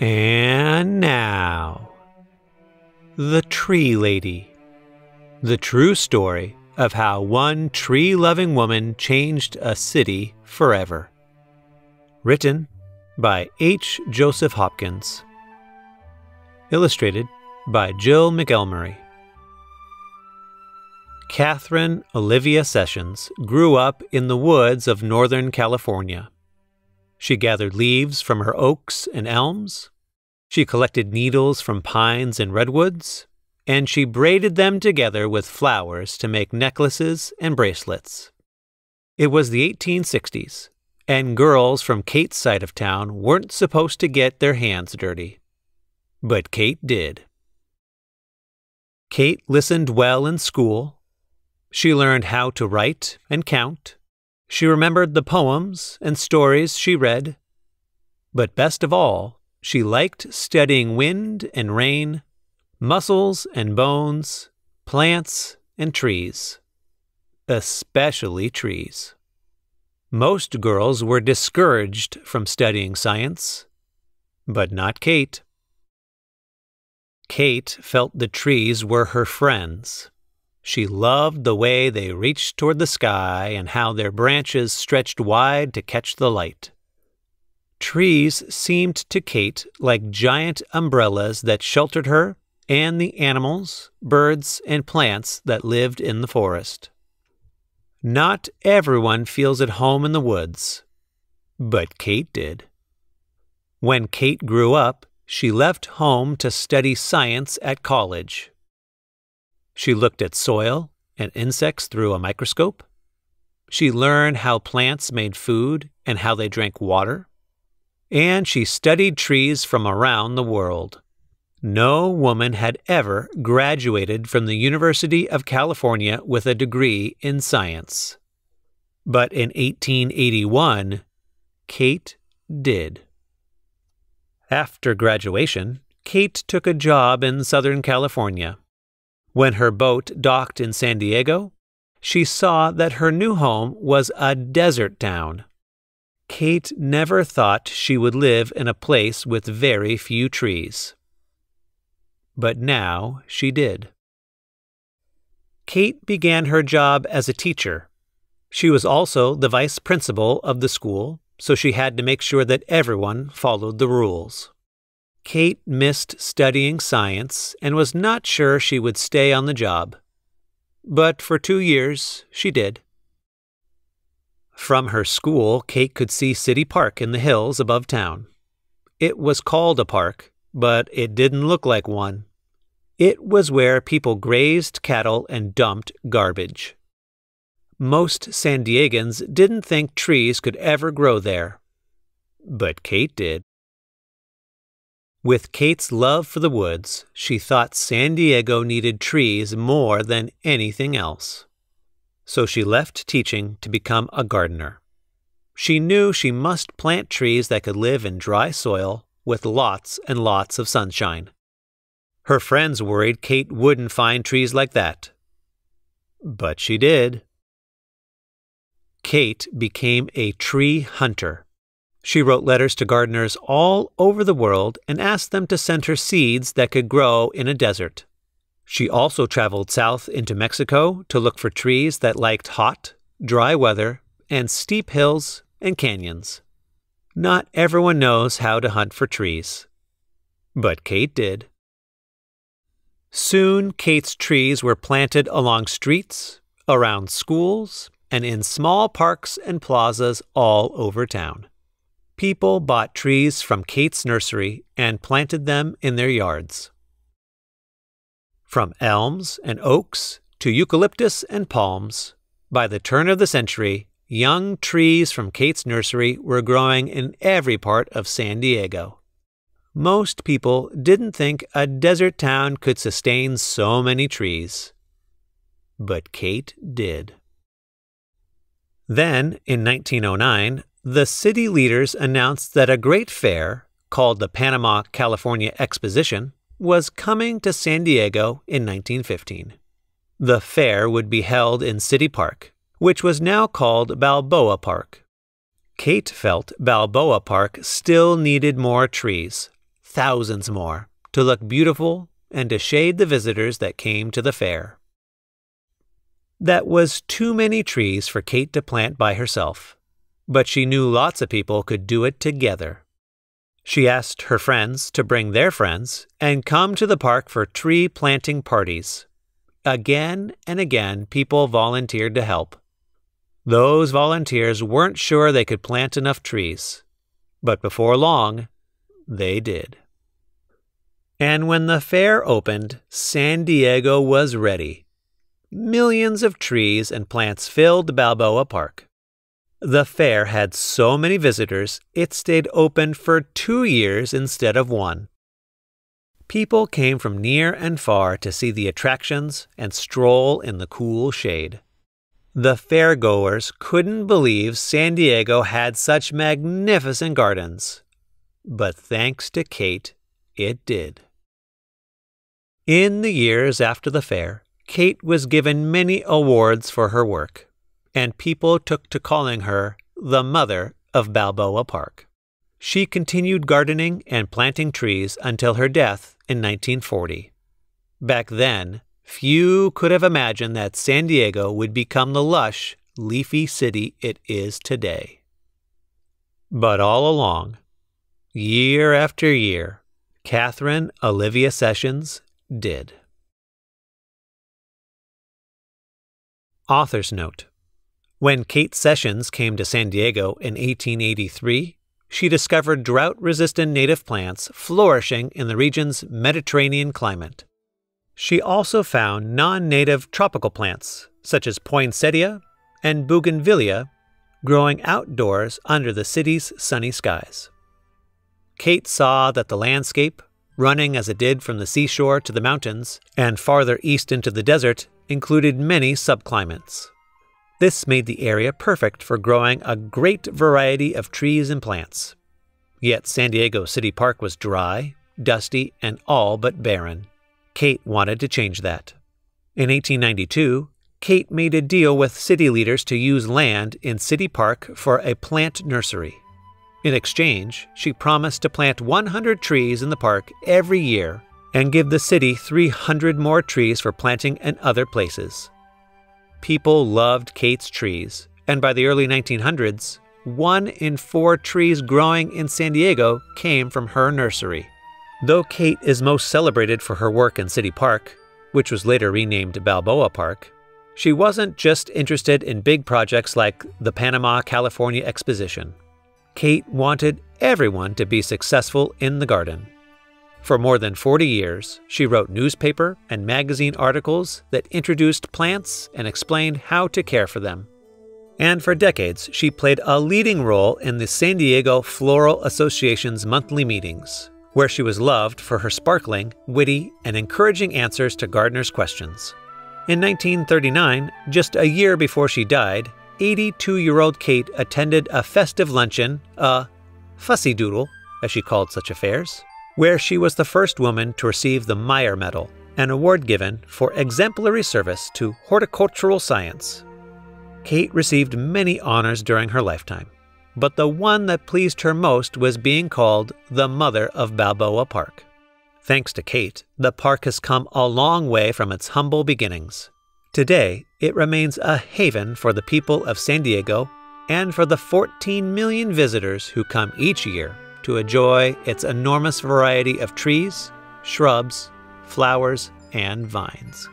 And now, The Tree Lady. The true story of how one tree loving woman changed a city forever. Written by H. Joseph Hopkins. Illustrated by Jill McElmurry. Katherine Olivia Sessions grew up in the woods of Northern California. She gathered leaves from her oaks and elms. She collected needles from pines and redwoods, and she braided them together with flowers to make necklaces and bracelets. It was the 1860s, and girls from Kate's side of town weren't supposed to get their hands dirty. But Kate did. Kate listened well in school. She learned how to write and count. She remembered the poems and stories she read. But best of all, she liked studying wind and rain, muscles and bones, plants and trees. Especially trees. Most girls were discouraged from studying science, but not Kate. Kate felt the trees were her friends. She loved the way they reached toward the sky and how their branches stretched wide to catch the light. Trees seemed to Kate like giant umbrellas that sheltered her and the animals, birds, and plants that lived in the forest. Not everyone feels at home in the woods, but Kate did. When Kate grew up, she left home to study science at college. She looked at soil and insects through a microscope. She learned how plants made food and how they drank water. And she studied trees from around the world. No woman had ever graduated from the University of California with a degree in science. But in 1881, Kate did. After graduation, Kate took a job in Southern California. When her boat docked in San Diego, she saw that her new home was a desert town. Kate never thought she would live in a place with very few trees. But now she did. Kate began her job as a teacher. She was also the vice principal of the school, so she had to make sure that everyone followed the rules. Kate missed studying science and was not sure she would stay on the job. But for two years, she did. From her school, Kate could see City Park in the hills above town. It was called a park, but it didn't look like one. It was where people grazed cattle and dumped garbage. Most San Diegans didn't think trees could ever grow there. But Kate did. With Kate's love for the woods, she thought San Diego needed trees more than anything else. So she left teaching to become a gardener. She knew she must plant trees that could live in dry soil with lots and lots of sunshine. Her friends worried Kate wouldn't find trees like that. But she did. Kate became a tree hunter. She wrote letters to gardeners all over the world and asked them to send her seeds that could grow in a desert. She also traveled south into Mexico to look for trees that liked hot, dry weather and steep hills and canyons. Not everyone knows how to hunt for trees. But Kate did. Soon, Kate's trees were planted along streets, around schools, and in small parks and plazas all over town. People bought trees from Kate's nursery and planted them in their yards. From elms and oaks to eucalyptus and palms, by the turn of the century, young trees from Kate's nursery were growing in every part of San Diego. Most people didn't think a desert town could sustain so many trees. But Kate did. Then, in 1909, the city leaders announced that a great fair, called the Panama California Exposition, was coming to San Diego in 1915. The fair would be held in City Park, which was now called Balboa Park. Kate felt Balboa Park still needed more trees, thousands more to look beautiful and to shade the visitors that came to the fair. That was too many trees for Kate to plant by herself, but she knew lots of people could do it together. She asked her friends to bring their friends and come to the park for tree planting parties. Again and again, people volunteered to help. Those volunteers weren't sure they could plant enough trees, but before long, they did. And when the fair opened, San Diego was ready. Millions of trees and plants filled Balboa Park. The fair had so many visitors, it stayed open for two years instead of one. People came from near and far to see the attractions and stroll in the cool shade. The fairgoers couldn't believe San Diego had such magnificent gardens. But thanks to Kate, it did. In the years after the fair, Kate was given many awards for her work and people took to calling her the mother of Balboa Park. She continued gardening and planting trees until her death in 1940. Back then, few could have imagined that San Diego would become the lush, leafy city it is today. But all along, year after year, Katherine Olivia Sessions did. Author's Note when Kate Sessions came to San Diego in 1883, she discovered drought resistant native plants flourishing in the region's Mediterranean climate. She also found non native tropical plants, such as poinsettia and bougainvillea, growing outdoors under the city's sunny skies. Kate saw that the landscape, running as it did from the seashore to the mountains and farther east into the desert, included many subclimates. This made the area perfect for growing a great variety of trees and plants. Yet San Diego City Park was dry, dusty, and all but barren. Kate wanted to change that. In 1892, Kate made a deal with city leaders to use land in City Park for a plant nursery. In exchange, she promised to plant 100 trees in the park every year and give the city 300 more trees for planting in other places. People loved Kate's trees, and by the early 1900s, one in four trees growing in San Diego came from her nursery. Though Kate is most celebrated for her work in City Park, which was later renamed Balboa Park, she wasn't just interested in big projects like the Panama California Exposition. Kate wanted everyone to be successful in the garden. For more than 40 years, she wrote newspaper and magazine articles that introduced plants and explained how to care for them. And for decades, she played a leading role in the San Diego Floral Association's monthly meetings, where she was loved for her sparkling, witty, and encouraging answers to gardeners' questions. In 1939, just a year before she died, 82 year old Kate attended a festive luncheon, a fussy doodle, as she called such affairs, where she was the first woman to receive the Meyer Medal, an award given for exemplary service to horticultural science. Kate received many honors during her lifetime, but the one that pleased her most was being called the Mother of Balboa Park. Thanks to Kate, the park has come a long way from its humble beginnings. Today, it remains a haven for the people of San Diego and for the 14 million visitors who come each year to enjoy its enormous variety of trees, shrubs, flowers, and vines.